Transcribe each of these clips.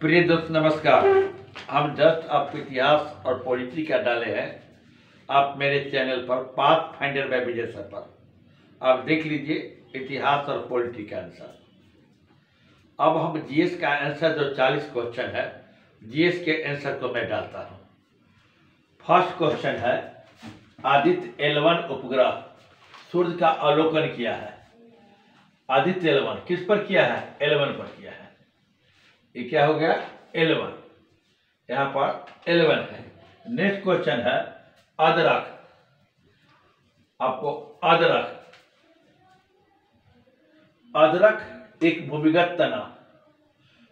प्रिय दोस्त, नमस्कार। हम जस्ट आपको इतिहास और पॉलिटी का डाले हैं, आप मेरे चैनल पर Pathfinder by Vijay sir पर। आप देख लीजिए इतिहास और पॉलिटी का आंसर अब हम जीएस का आंसर जो 40 क्वेश्चन है जीएस के आंसर को मैं डालता हूँ। फ़र्स्ट क्वेश्चन है, आदित्य एलवन उपग्रह सूर्य का अवलोकन किया है। आदित्य एलवन किस पर किया है? एलवन पर किया है। ये क्या हो गया? एलेवन यहाँ पर एलेवन है। नेक्स्ट क्वेश्चन है अदरक। आपको अदरक। अदरक एक भूमिगत तना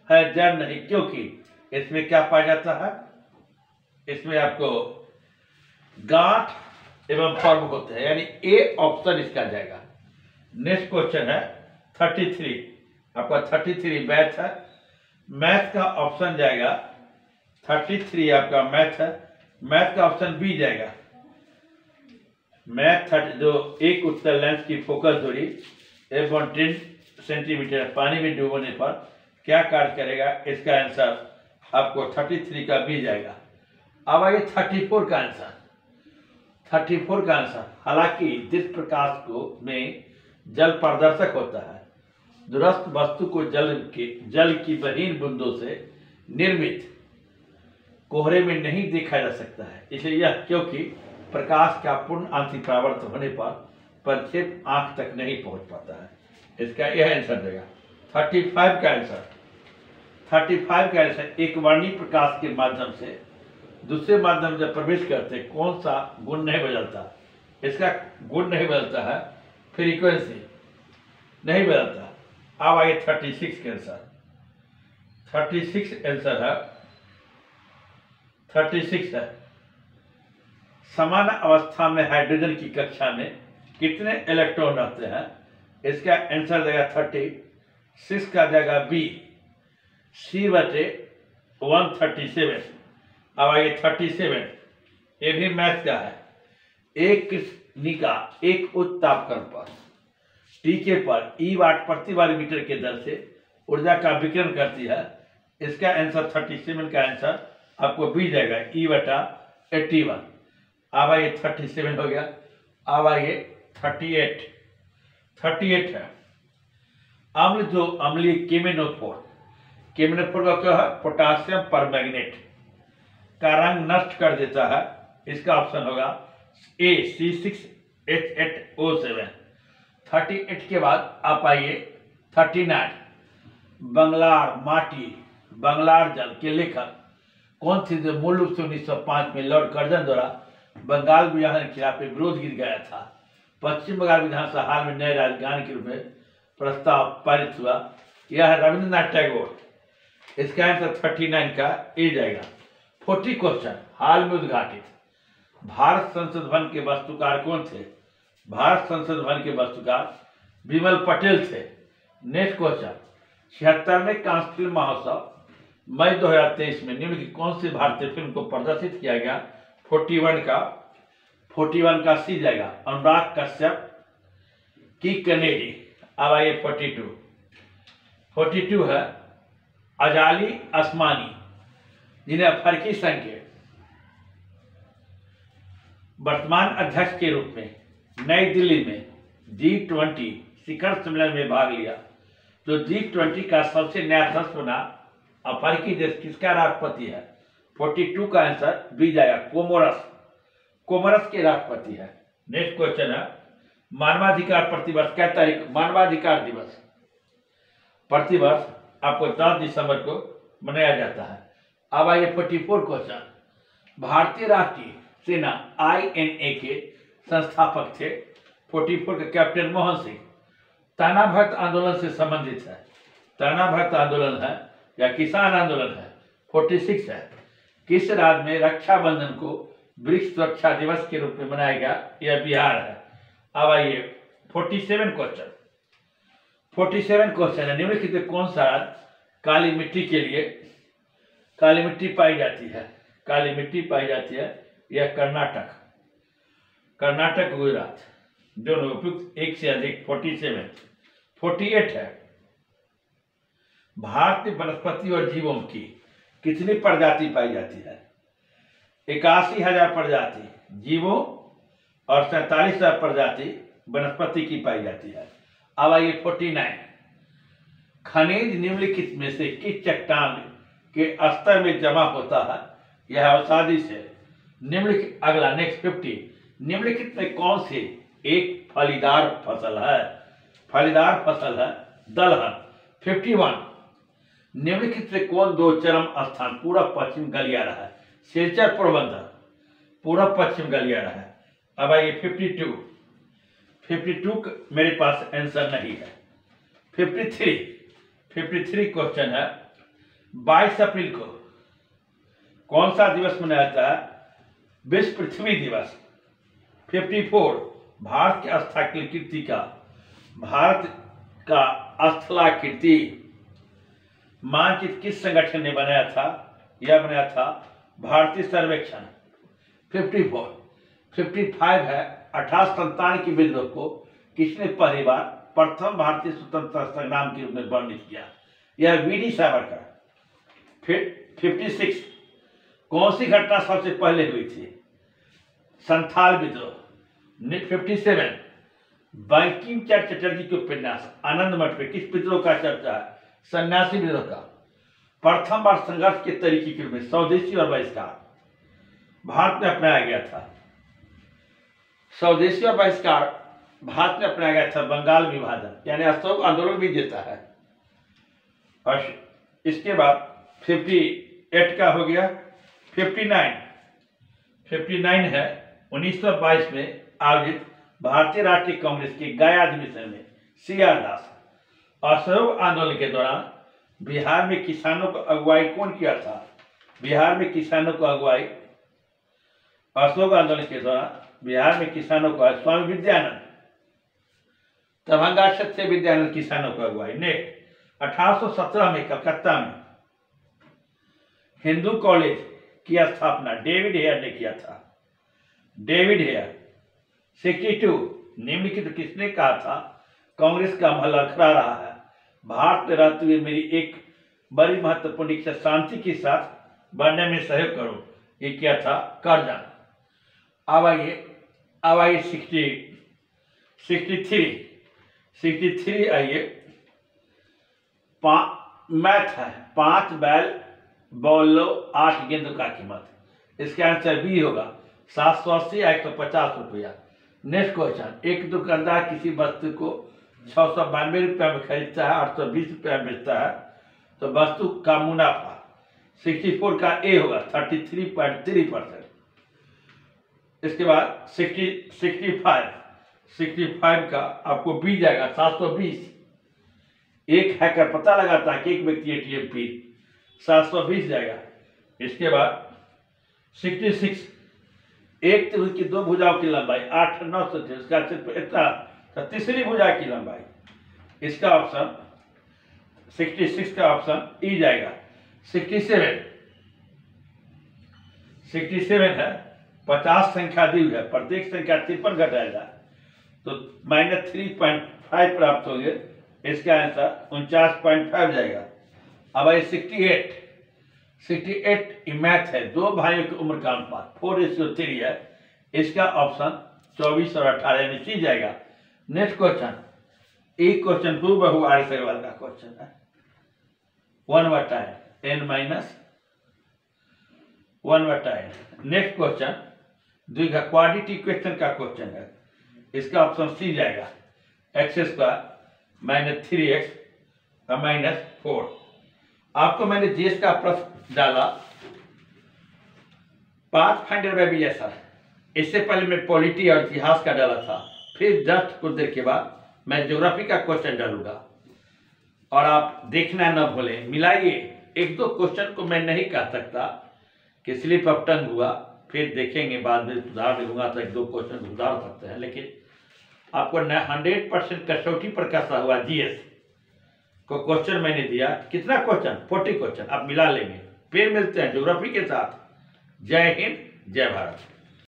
है जड़ नहीं क्योंकि इसमें क्या पाया जाता है? इसमें आपको गांठ एवं फर्म होते हैं यानी ए ऑप्शन इसका जाएगा। नेक्स्ट क्वेश्चन है थर्टी थ्री आपका थर्टी थ्री मैथ है मैथ का ऑप्शन जाएगा थर्टी थ्री आपका मैथ है। मैथ का ऑप्शन बी जाएगा। मैथ जो एक उत्तर लेंस की फोकस दूरी, एफ़ वन टेन सेंटीमीटर पानी में डूबने पर क्या कार्य करेगा? इसका आंसर आपको थर्टी थ्री का बी जाएगा। अब आइए थर्टी फोर का आंसर। थर्टी फोर का आंसर। हालाँकि जिस प्रकाश को में जल प्रदर्शक होता है। दुरस्त वस्तु को जल के, जल की बहीन बुंदों से निर्मित कोहरे में नहीं देखा जा सकता है। इसलिए यह क्योंकि प्रकाश का पूर्ण आंशिक प्रावर्त होने पर प्रक्षेप आँख तक नहीं पहुँच पाता है। इसका यह आंसर देगा। थर्टी फाइव का आंसर। थर्टी फाइव का आंसर, एक वर्णी प्रकाश के माध्यम से। दूसरे माध्यम से प्रवेश करते, कौन सा गुण नहीं बदलता? इसका गुण नहीं बदलता है, फ्रीक्वेंसी नहीं बदलता। अब आइए थर्टी सिक्स के आंसर थर्टी सिक्स आंसर है। थर्टी सिक्स है। समान अवस्था में हाइड्रोजन की कक्षा में कितने इलेक्ट्रॉन रहते हैं? इसका आंसर देगा थर्टी सिक्स का जाएगा बी सी बटे वन थर्टी सेवन अब आइए थर्टी सेवन ये भी मैथ का है। एक निका एक उच्च तापक्रम पर। टीके पर ई वाट प्रति वर्ग मीटर के दर से ऊर्जा का विकिरण करती है, इसका आंसर थर्टी सेवन का आंसर आपको बी जाएगा ई बटा एट्टी वन अब आइए थर्टी सेवन हो गया अब आइए थर्टी एट थर्टी एट है। अम्ल जो अम्लीय केमिनोफोर केमिनोफोर का क्या है? पोटासियम पर मैग्नेट, का रंग नष्ट कर देता है। इसका ऑप्शन होगा A C six H eight O seven thirty eight के बाद आप आइए थर्टी नाइन। बंगलार माटी, बंगलार जल के लेखक। कौन थी जो मूल रूप से उन्नीस सौ पाँच में लॉर्ड कर्जन द्वारा बंगाल विभाजन के खिलाफ विरोध गिर गया था, पश्चिम बंगाल विधानसभा हाल में नए राजगान के रूप में प्रस्ताव पारित हुआ, यह है रविंद्रनाथ टैगोर। इसका आंसर थर्टी नाइन का ए जाएगा। फोर्टी क्वेश्चन, हाल में उद्घाटित। भारत संसद भवन के वस्तुकार कौन थे? भारत संसद भवन के वस्तुकार विमल पटेल थे। Next question. छिहत्तरवें कांस फ़िल्म महोत्सव। मई 2023 में निम्न की कौन सी भारतीय फ़िल्म को प्रदर्शित किया गया? 41 का। 41 का सी जाएगा। अनुराग कश्यप की कनेडी अब आइए 42 42 है अजाली आसमानी, जिन्हें फर्की संघ के वर्तमान अध्यक्ष के रूप में नई दिल्ली में जी ट्वेंटी शिखर सम्मेलन में भाग लिया। तो जी ट्वेंटी का सबसे नया सदस्य बना अफ्रीकी देश किसका राष्ट्रपति है? फोर्टी टू का आंसर बी जाएगा कोमोरस। कोमोरस के राष्ट्रपति है। नेक्स्ट क्वेश्चन है, मानवाधिकार प्रतिवर्ष क्या तारीख? मानवाधिकार दिवस। प्रतिवर्ष आपको दस दिसंबर को मनाया जाता है। अब आइए फोर्टी फोर क्वेश्चन भारतीय राष्ट्रीय सेना आईएनए के संस्थापक थे 44 के कैप्टन मोहन सिंह। ताना भक्त आंदोलन से संबंधित है। ताना भक्त आंदोलन है या किसान आंदोलन है? 46 है। किस राज्य में रक्षाबंधन को वृक्ष सुरक्षा दिवस के रूप में मनाया गया? यह बिहार है। अब आइए 47 क्वेश्चन 47 क्वेश्चन है। निम्नलिखित कौन सा काली मिट्टी के लिए काली मिट्टी पाई जाती है? काली मिट्टी पाई जाती है। यह कर्नाटक। कर्नाटक, गुजरात। दोनों उपयुक्त, एक से अधिक, फोर्टी सेवन। फोर्टी एट है। भारतीय वनस्पति और जीवों की कितनी प्रजाति पाई जाती है? इक्यासी हज़ार प्रजाति जीवों और सैतालीस हज़ार प्रजाति वनस्पति की पाई जाती है। अब आइए फोर्टी नाइन। खनिज निम्नलिखित में से किस चट्टान के स्तर में जमा होता है? यह अवसादी से। निम्नलिखित, अगला नेक्स्ट फिफ्टी निम्नलिखित में कौन से एक फलीदार फ़सल है? फलीदार फ़सल है दलहन। फिफ्टी वन निम्नलिखित से कौन दो चरम स्थान? पूरा पश्चिम, गलियारा है। सिलचर प्रबंधन। पूरा पश्चिम, गलियारा है। अब आइए फिफ्टी टू फिफ्टी टू मेरे पास आंसर नहीं है। Fifty three fifty three question है। बाईस अप्रैल को कौन सा दिवस मनाया जाता है? विश्व पृथ्वी दिवस। फिफ्टी फोर भारत की स्थाकृति का भारत का स्थलाकृति मानचित्र किस संगठन ने बनाया था? यह बनाया था भारतीय सर्वेक्षण। 54 55 है अठारह संतान की विद्रोह को किसने पहली बार प्रथम भारतीय स्वतंत्रता संग्राम के रूप में वर्णित किया? यह वी डी सावरकर। फिर 56 कौन सी घटना सबसे पहले हुई थी? संथाल विद्रोह फिफ्टी सेवन बैंकिंग चर्च चटर्जी के उपन्यास आनंद मठ पे किस विद्रोह का चर्चा है? सन्यासी विद्रोह का। प्रथम बार संघर्ष के तरीके के रूप में स्वदेशी और बहिष्कार। भारत में अपनाया गया था। स्वदेशी और बहिष्कार भारत में अपनाया गया था बंगाल विभाजन, यानी अशोक आंदोलन भी देता है। और इसके बाद फिफ्टी एट का हो गया। फिफ्टी नाइन फिफ्टी नाइन है। उन्नीस सौ बाईस में आयोजित भारतीय राष्ट्रीय कांग्रेस के गया अधिवेशन में सी आर दास असहयोग आंदोलन के दौरान बिहार में किसानों को अगुवाई कौन किया था? बिहार में किसानों को अगुवाई। अशोक आंदोलन के दौरान बिहार में किसानों को स्वामी विद्यानंद। दरभंगा सत्य विद्यानंद किसानों को अगुवाई। नेक्स्ट 1817 में कलकत्ता में हिंदू कॉलेज की स्थापना डेविड हेयर ने किया था। डेविड हेयर 62 निम्नलिखित किसने कहा था? कांग्रेस का महल अखरा रहा है। भारत रहते हुए मेरी एक बड़ी महत्वपूर्ण इच्छा शांति के साथ बढ़ने में सहयोग करो। ये क्या था? कर्जा अब आइए अब आइए sixty sixty three sixty three आइए। मैथ है। पाँच बैल, बॉलो आठ गेंद का कीमत। इसका आंसर बी होगा। सात सौ अस्सी, एक सौ पचास रुपया। नेक्स्ट क्वेश्चन, एक दुकानदार किसी वस्तु को छः सौ बानवे रुपया में खरीदता है, आठ सौ बीस रुपया में बेचता है तो वस्तु का मुनाफा सिक्सटी फोर का ए होगा, thirty three point three percent. इसके बाद sixty sixty five sixty five का आपको बी जाएगा, सात सौ बीस। एक हैकर पता लगाता है कि एक व्यक्ति ए टी एम पी सात सौ बीस जाएगा। इसके बाद सिक्सटी सिक्स एक त्रिभुज की दो भुजाओं की लंबाई, आठ, नौ सौ इसका सिर्फ़ इतना तो तीसरी भुजा की लंबाई। इसका ऑप्शन 66 का ऑप्शन ई जाएगा। 67 67 है, पचास संख्या दी हुई है, प्रत्येक संख्या तिरपन घटाएगा। तो माइनस थ्री पॉइंट फाइव प्राप्त होंगे, इसका आंसर उनचास पॉइंट फाइव जाएगा। अब आई sixty eight sixty eight math है। दो भाइयों की उम्र का अनुपात। फोर एस थ्री है इसका ऑप्शन चौबीस और अठारह में सी जाएगा। नेक्स्ट क्वेश्चन एक क्वेश्चन टू बहु आर सवाल का क्वेश्चन है। वन बटा एन माइनस वन बटा एन नेक्स्ट क्वेश्चन द्विघा क्वाडिटी क्वेश्चन का क्वेश्चन है। इसका ऑप्शन सी जाएगा। X square minus three X minus four आपको मैंने जीएस का प्रश्न डाला। पाँच फाइंडर में भी ऐसा इससे पहले मैं पॉलिटी और इतिहास का डाला था। फिर जस्ट कुछ देर के बाद मैं ज्योग्राफी का क्वेश्चन डालूँगा। और आप देखना न भूलें। मिलाइए। एक दो क्वेश्चन को मैं नहीं कह सकता कि स्लिप ऑफ़ टंग हुआ। फिर देखेंगे, बाद में सुधार दूँगा तो एक दो क्वेश्चन सुधार सकते हैं। लेकिन आपको हंड्रेड परसेंट कसौटी पर कैसा हुआ जीएस। को क्वेश्चन मैंने दिया, कितना क्वेश्चन फोर्टी क्वेश्चन आप मिला लेंगे। फिर मिलते हैं ज्योग्राफी के साथ। जय हिंद, जय भारत।